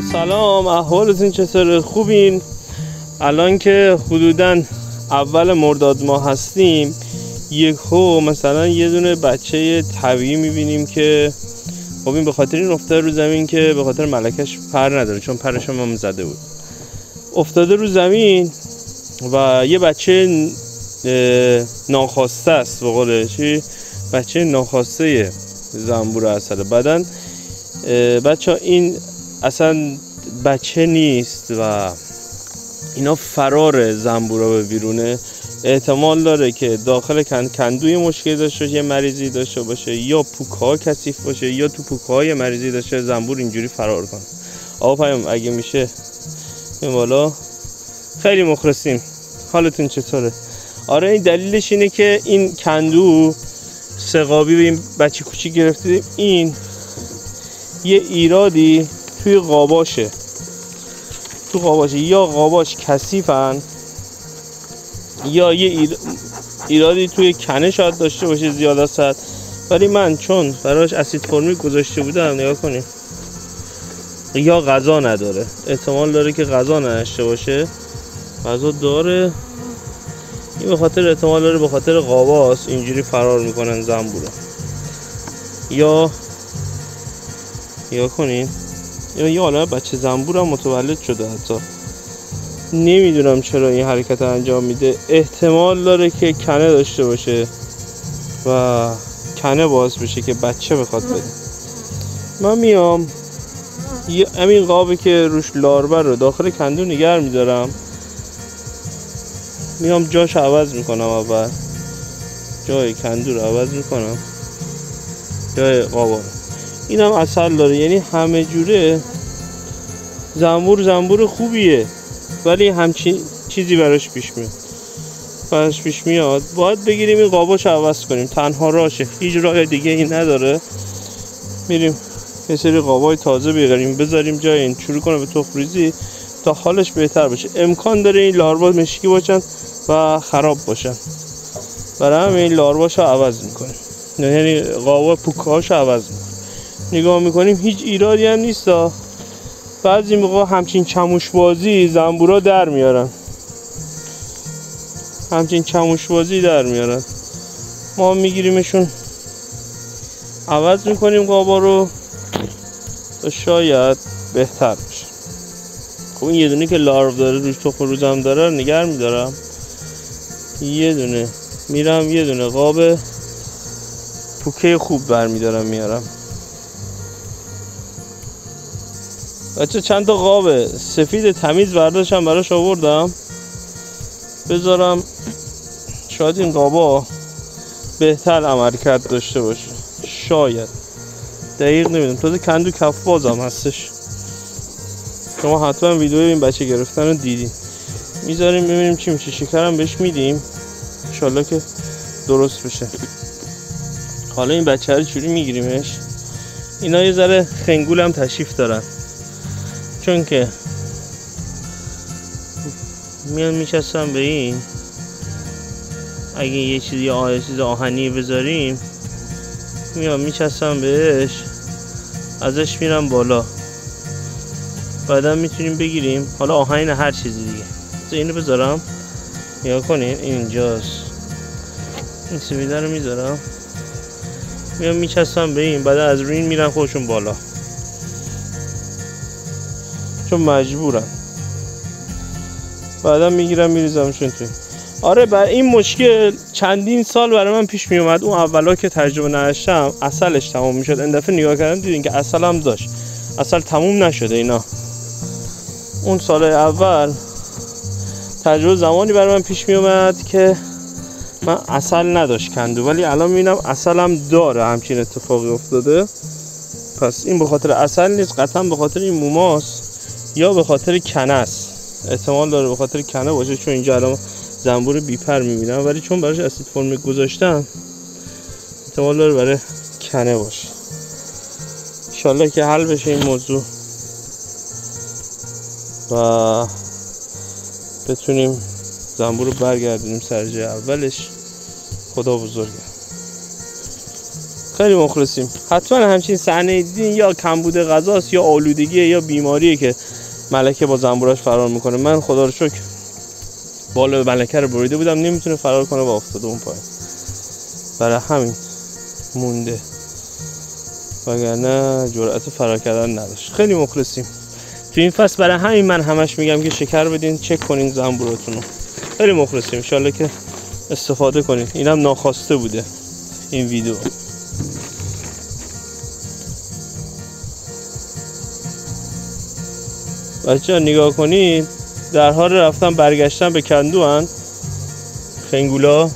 سلام. احوالتون چطوره؟ خوبین؟ الان که حدودا اول مرداد ما هستیم یک هو مثلا یه دونه بچه طبیعی می‌بینیم که خب این به خاطر این افتاده رو زمین که به خاطر ملکش پر نداره چون پرش هم زده بود. افتاده رو زمین و یه بچه ناخواسته است به قول چی؟ بچه ناخواسته زنبور اصله بعدا بچه این اصلا بچه نیست و اینا فرار زنبورا به بیرونه. احتمال داره که داخل کندوی مشکل داشته باشه یه مریضی داشته باشه یا پوکه ها کثیف باشه یا تو های مریضی داشته زنبور اینجوری فرار کنه. آقا پیام اگه میشه این بالا. خیلی مخلصیم. حالتون چطوره؟ آره این دلیلش اینه که این کندو سقابی به این بچه کوچیک گرفته این یه ایرادی توی قاباشه تو قاباشه یا قاباش کثیفن یا یه ایرادی توی کنه شاید داشته باشه زیاد است ولی من چون براش اسید فرمی گذاشته بودم نگاه کنیم. یا غذا نداره. احتمال داره که غذا نداشته باشه. غذا داره. این به خاطر احتمال داره به خاطر قاباس اینجوری فرار می‌کنن زنبورا یا یا کنین یا یه عالم بچه زنبور هم متولد شده حتی. نمی‌دونم چرا این حرکت انجام میده. احتمال داره که کنه داشته باشه و کنه باز بشه که بچه بخواد بده من میام. یه همین قابه که روش لاربر رو داخل کندو نگر میدارم. میام جاش عوض می‌کنم اول. جای کندو رو عوض می‌کنم. جای قابا رو. این هم اصل داره. یعنی همه جوره زنبور زنبور خوبیه ولی همچین چیزی براش پیش میاد. براش پیش میاد. باید بگیریم این قاباش عوض کنیم. تنها راشه هیچ راه دیگه ای نداره. میریم یه سری قابای تازه بگیریم. بذاریم جای این. شروع کنه به تخم ریزی تا حالش بهتر باشه. امکان داره این لاروا مشکی باشن و خراب باشن. برای همین این لارواشو عوض می‌کنیم. یعنی قابا پوکهاشو عوض می‌کنیم. نگاه می‌کنیم. هیچ ایرادی هم نیست. بعضی موقع همچین چموش بازی زنبورا در میارن. همچین چموش بازی در میارن. ما میگیریمشون. عوض می‌کنیم قابا رو. تا شاید بهتر بشه. خب این یه دونه که لارو داره روش تخم روزم داره نگر میدارم. یه دونه میرم یه دونه قاب. پوکه خوب برمیدارم میارم بچه چند تا قاب سفید تمیز برداشتم براش آوردم. بذارم شاید این قابا بهتر عملکرد داشته باشه. شاید. دقیق نمی‌دونم. تازه کندو کف بازم هستش. شما حتما ویدیو این بچه گرفتن رو دیدیم می‌ذاریم ببینیم چی میشه. شکرم بهش میدیم. انشالله که درست بشه. حالا این بچه رو چوری میگیریمش؟ اینا یه ذره خنگول تشریف دارن. چون که میان میشستم به این اگه یه چیزی آه چیز آهنی بذاریم میان میچستم بهش ازش میرم بالا. بعدا می‌تونیم بگیریم. حالا آهنین هر چیزی دیگه. اینو بذارم. یا کنین اینجاست. این سویده رو می‌ذارم. میام میچستم به این بعد از روی میرن خودشون بالا. چون مجبورم. بعدا می‌گیرم میریزمشون توی. آره بر این مشکل چندین سال برای من پیش می اومد اون اولا که تجربه نداشتم اصلش تموم می‌شد. این دفعه نگاه کردم دیدین که اصل هم داشت. اصل تموم نشده اینا. اون سال اول تجربه زمانی برای من پیش می اومد که من اصل نداشت کندو. ولی الان می‌بینم اصل هم داره همچین اتفاقی افتاده. پس این به خاطر اصل نیست. قطعا به خاطر این موماست. یا به خاطر کنه است احتمال داره به خاطر کنه باشه چون اینجا الان زنبور بیپر می‌بینم ولی چون براش اسید فرم گذاشتم احتمال داره برای کنه باشه. انشالله که حل بشه این موضوع. و بتونیم زنبور رو برگردونیم سر جای اولش. خدا بزرگه. خیلی مخلصیم. حتما همچین صحنه دیدین یا کمبود غذاست یا آلودگی یا بیماریه که ملکه با زنبوراش فرار می‌کنه. من خدا رو شکر. بالا ملکه رو بریده بودم نمی‌تونه فرار کنه و افتاده اون پایین. برای همین مونده. وگرنه جرأت فرار کردن نداشت. خیلی مخلصیم. تو این فصل برای همین من همش میگم که شکر بدین چک کنین زنبوراتونو. خیلی مخلصیم. انشالله که استفاده کنین. اینم ناخواسته بوده. این ویدیو. بچه نگاه کنید در حال رفتن برگشتن به کندو هن. خنگولا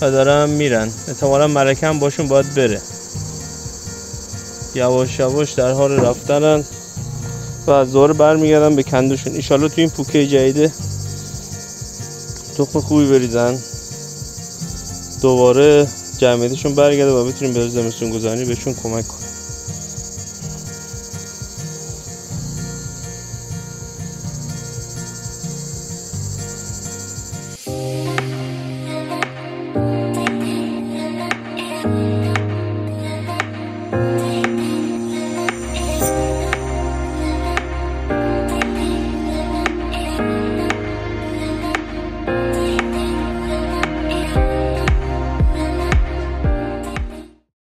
و دارن میرن. احتمالا ملکه هم باشون باید بره. یواش یواش در حال رفتنن و از ظهر برمیگردن به کندوشون. ایشالله تو این پوکه جدیده تخم خوبی بریزن. دوباره جمعیتشون برگرده و بتونیم به زمستون گذاری بهشون کمک کنیم.